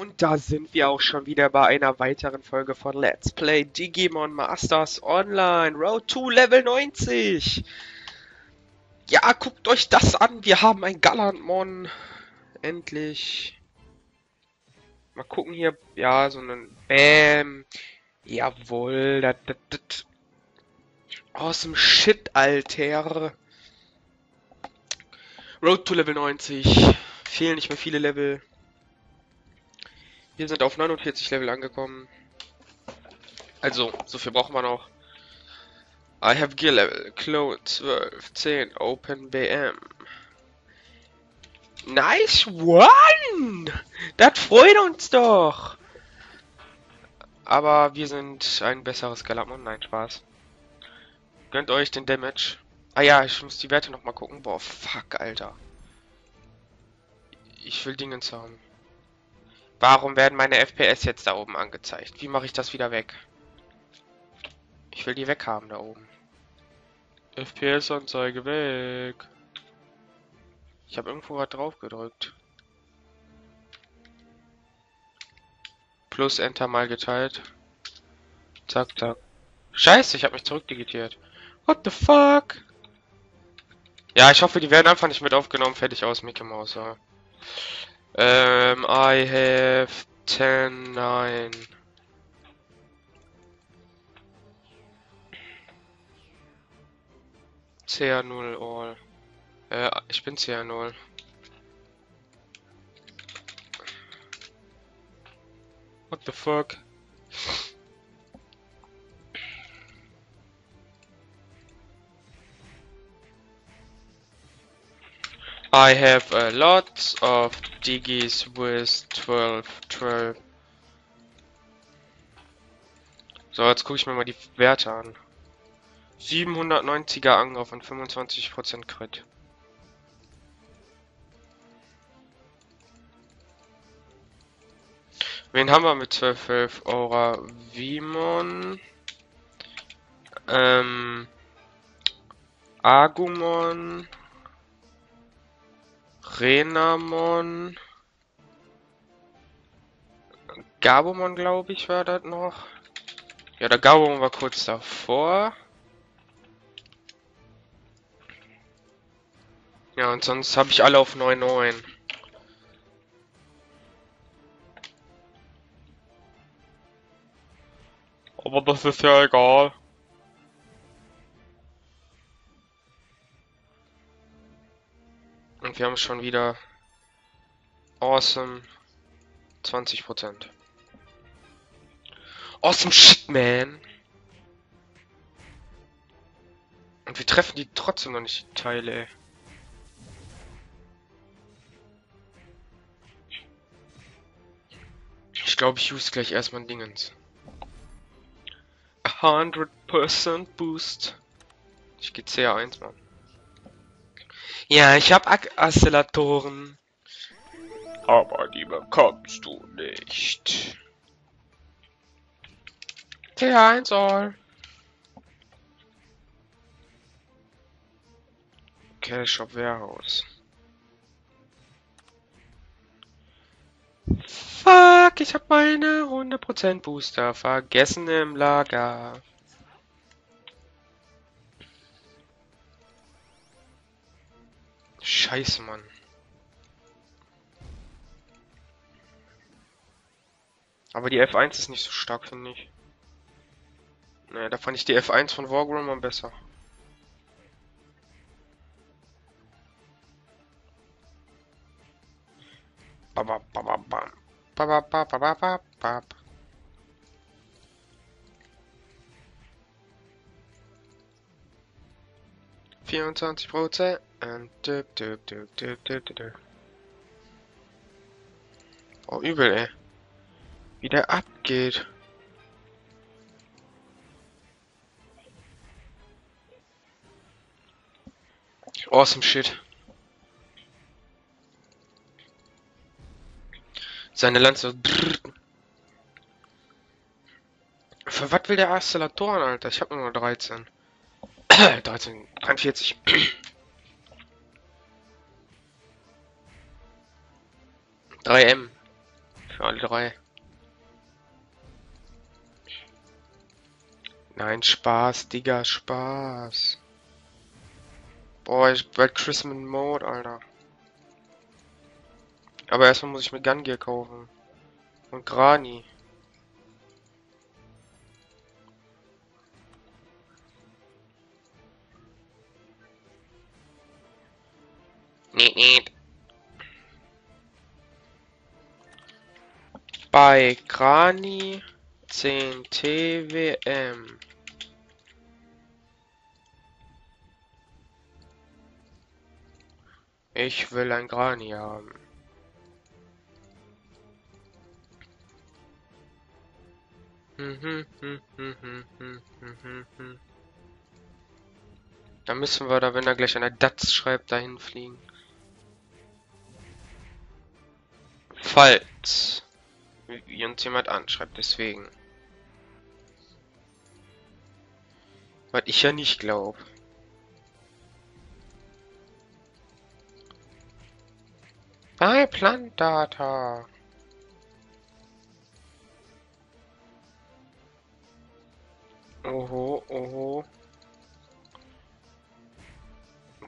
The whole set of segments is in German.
Und da sind wir auch schon wieder bei einer weiteren Folge von Let's Play Digimon Masters Online Road to Level 90. Ja, guckt euch das an. Wir haben ein Galantmon. Endlich. Mal gucken hier. Ja, so einen Bam. Jawohl. Das, das, das. Awesome Shit, Alter. Road to Level 90. Fehlen nicht mehr viele Level. Wir sind auf 49 Level angekommen. Also, so viel brauchen wir noch. I have Gear Level, Clone 12, 10, Open BM. Nice one! Das freut uns doch! Aber wir sind ein besseres Galamon. Nein, Spaß. Gönnt euch den Damage. Ah ja, ich muss die Werte nochmal gucken. Boah, fuck, Alter. Ich will Dingens haben. Warum werden meine FPS jetzt da oben angezeigt? Wie mache ich das wieder weg? Ich will die weghaben da oben. FPS-Anzeige weg. Ich habe irgendwo was drauf gedrückt. Plus Enter mal geteilt. Zack, zack. Scheiße, ich habe mich zurückdigitiert. What the fuck? Ja, ich hoffe, die werden einfach nicht mit aufgenommen. Fertig aus, Mickey Mouse. Ja. Um, I have 10, 9. CR0 all. Äh, ich bin CR0. What the fuck? I have a lot of digis with 12, 12. So, jetzt gucke ich mir mal die Werte an. 790er Angriff und 25% Crit. Wen haben wir mit 12, 12? Aura Vimon. Ähm. Agumon. Renamon. Gabumon, glaube ich, war das noch. Ja, der Gabumon war kurz davor. Ja, und sonst habe ich alle auf 9-9. Aber das ist ja egal. Und wir haben schon wieder awesome 20%. Awesome shit, man. Und wir treffen die trotzdem noch nicht, die Teile, ey. Ich glaube, ich use gleich erstmal ein Dingens. 100% Boost. Ich gehe CR1, Mann. Ja, ich hab Acceleratoren. Aber die bekommst du nicht. T1 All. Cash Shop Warehouse. Fuck, ich hab meine 100% Booster vergessen im Lager. Scheiße, Mann. Aber die F1 ist nicht so stark, finde ich. Naja, da fand ich die F1 von Wargrim mal besser. Ba ba ba ba ba ba ba ba ba ba ba 24 Prozent. Oh, übel, ey. Wie der abgeht. Awesome shit. Seine Lanze. Für was will der Arcelatoren, Alter? Ich hab nur noch 13. 13, 43. 3M. Für alle drei. Nein, Spaß, Digga, Spaß. Boah, ich bald Christmas Mode, Alter. Aber erstmal muss ich mir Gun Gear kaufen. Und Grani. Bei Grani 10 TWM. Ich will ein Grani haben. Da müssen wir da, wenn er gleich eine DATS schreibt, dahin fliegen. Falls uns jemand anschreibt, deswegen. Was ich ja nicht glaube. Bei Plantdata. Oho, oho.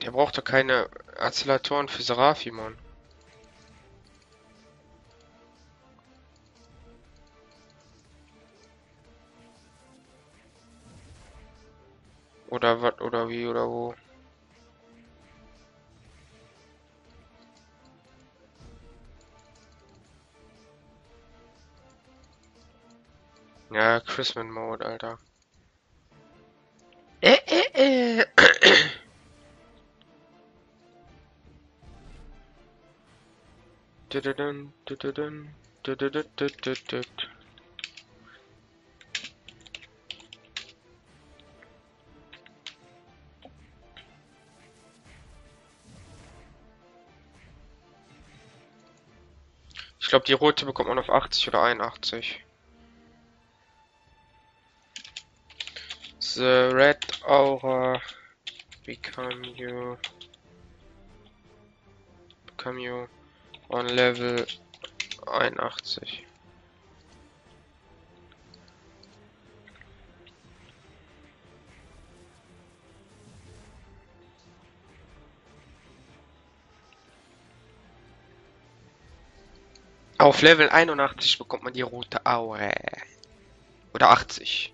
Der braucht doch keine Acceleratoren für Seraphimon. Oder was, oder wie, oder wo? Ja, Christmas Mode, Alter. Äh, äh, äh. Dududun, dududun, dudududududud. Ich glaube, die rote bekommt man auf 80 oder 81. The red aura become you become you on level 81. Auf Level 81 bekommt man die rote Aura. Oder 80.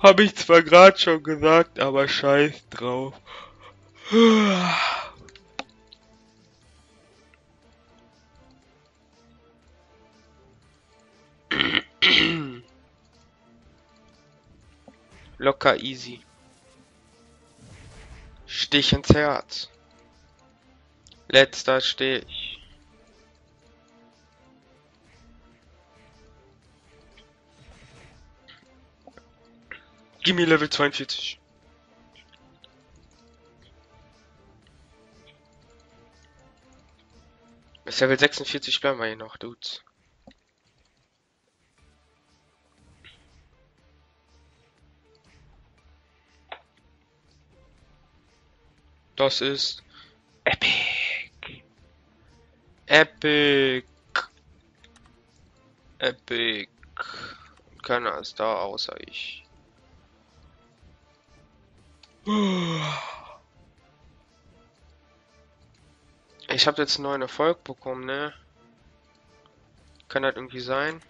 Habe ich zwar gerade schon gesagt, aber scheiß drauf. Locker easy. Stich ins Herz. Letzter Stich. Gimme Level 42. Bis Level 46 bleiben wir hier noch, Dudes. Das ist Epic. Epic. Epic. Keiner ist da außer ich. Ich habe jetzt einen neuen Erfolg bekommen, ne? Kann das irgendwie sein?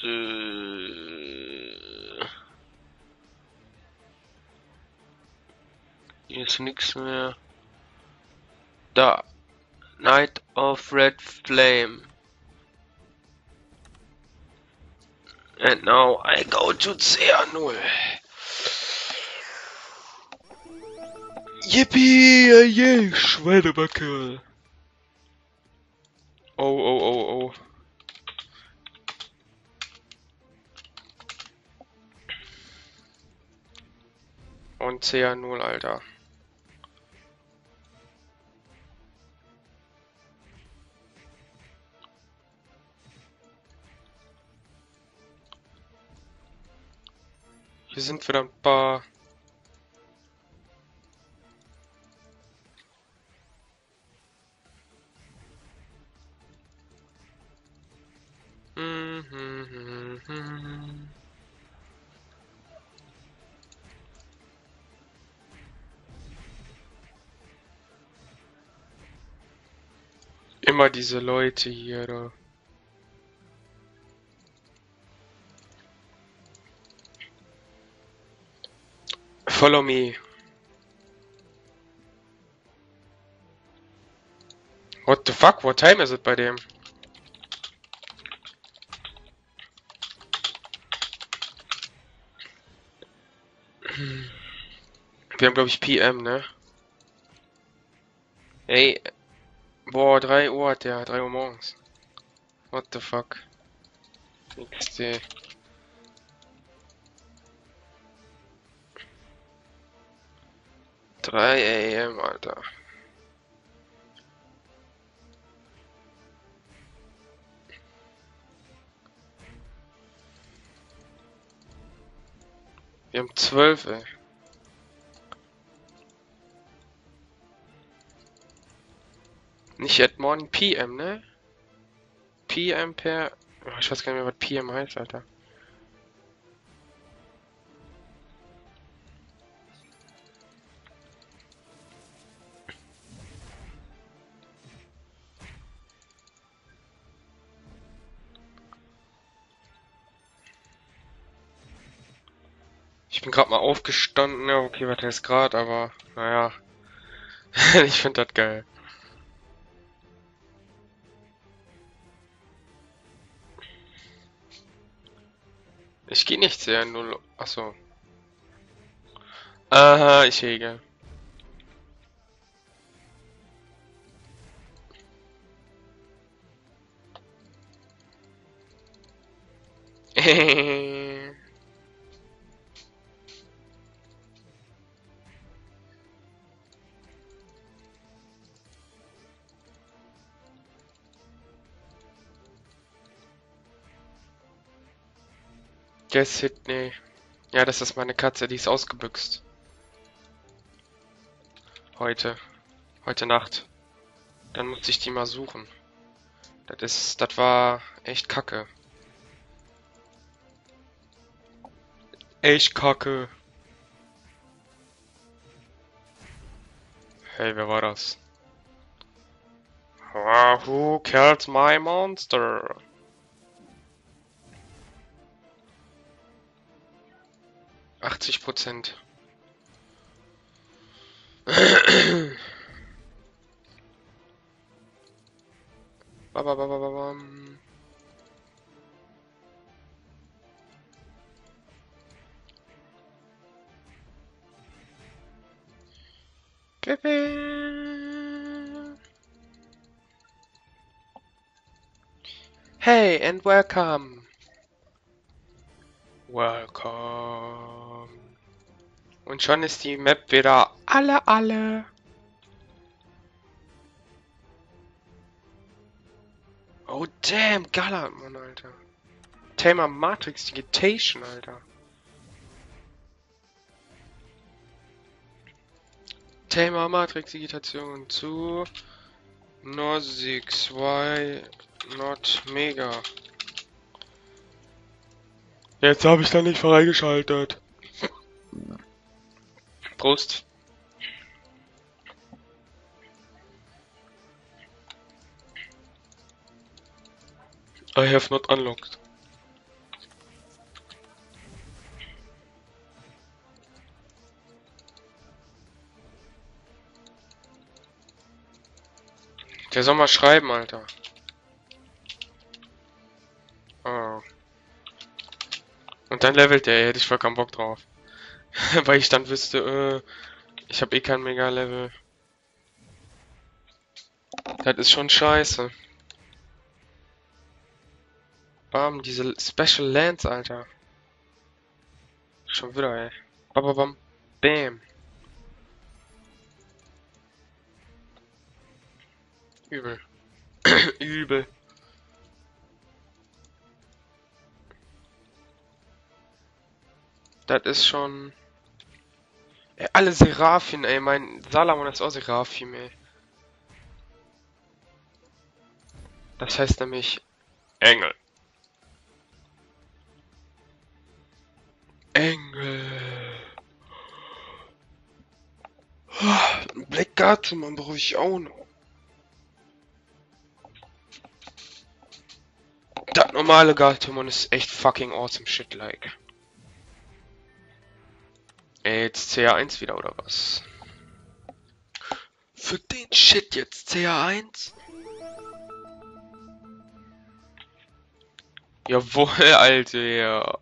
Hier ist nichts mehr. Da. Night of Red Flame. And now I go to CR0. Yippie, yay, Schweinebacke. Oh, oh, oh, oh. Und CA0, Alter. Hier sind verdammt paar... Immer diese Leute hier, oder? Follow me. What the fuck? What time is it bei dem? Wir haben, glaube ich, PM, ne? Ey. Boah, 3 Uhr hat der. 3 Uhr morgens. What the fuck? XD. Drei AM, Alter. Wir haben zwölf, ey. Nicht at morning PM, ne? PM per... Oh, ich weiß gar nicht mehr, was PM heißt, Alter. Gerade mal aufgestanden, ja okay, was heißt gerade, aber naja. ich finde das geil. Ich gehe nicht sehr, nur... Achso. Aha, ich hege. Der Sydney. Ja, das ist meine Katze, die ist ausgebüxt. Heute. Heute Nacht. Dann musste ich die mal suchen. Das ist, das war echt kacke. Echt kacke. Hey, wer war das? Who killed my monster? 80 Prozent. Hey and welcome. Welcome. Und schon ist die Map wieder alle, alle. Oh damn, Mann, Alter. Thema Matrix Digitation, Alter. Thema Matrix Digitation zu Norsig 2 Not Mega. Jetzt habe ich da nicht freigeschaltet. Prost. I have not unlocked. Der soll mal schreiben, Alter. Oh. Und dann levelt der, hätte ich voll keinen Bock drauf. Weil ich dann wüsste, äh, ich habe eh kein Mega-Level. Das ist schon scheiße. Bam, diese Special Lands, Alter. Schon wieder, ey. Bam, bam. Übel. Übel. Das ist schon... Ey, alle Seraphim, ey, mein Salamon ist auch Seraphim, ey. Das heißt nämlich Engel. Engel. Black Gato, man brauche ich auch noch. Das normale Galtimon ist echt fucking awesome shit like. Jetzt CR1 wieder oder was? Für den Shit jetzt CR1? Jawohl, Alter.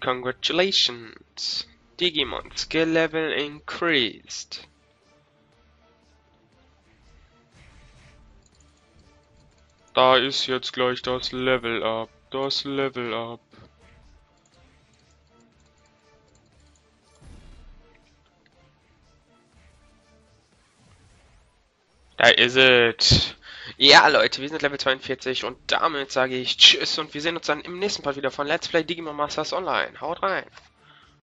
Congratulations. Digimon skill level increased. Da ist jetzt gleich das Level up. Das Level up. Da ist es. Ja, Leute, wir sind Level 42 und damit sage ich Tschüss und wir sehen uns dann im nächsten Part wieder von Let's Play Digimon Masters Online. Haut rein!